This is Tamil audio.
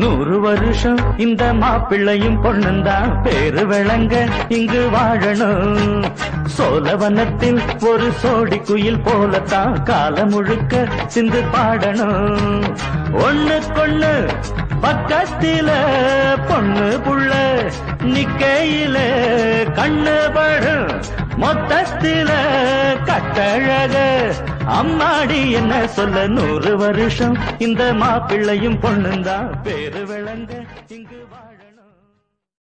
நூறு வருஷம் இந்த மாப்பிள்ளையும் பொண்ணுந்தான் பேரு விளங்க இங்கு வாழணும். சோழவனத்தில் ஒரு சோடி குயில் போலத்தான் காலம் முழுக்க சிந்து பாடணும். ஒண்ணு கொண்ணு பக்கத்தில பொண்ணு புள்ள நிக்கையில கண்ணு படும். மொத்தத்தில கட்டழக அம்மாடி என்ன சொல்ல நூறு வருஷம்? இந்த மாப்பிள்ளையும் பொண்ணுந்தான். பேரு விளங்க இங்கு வாழணும்.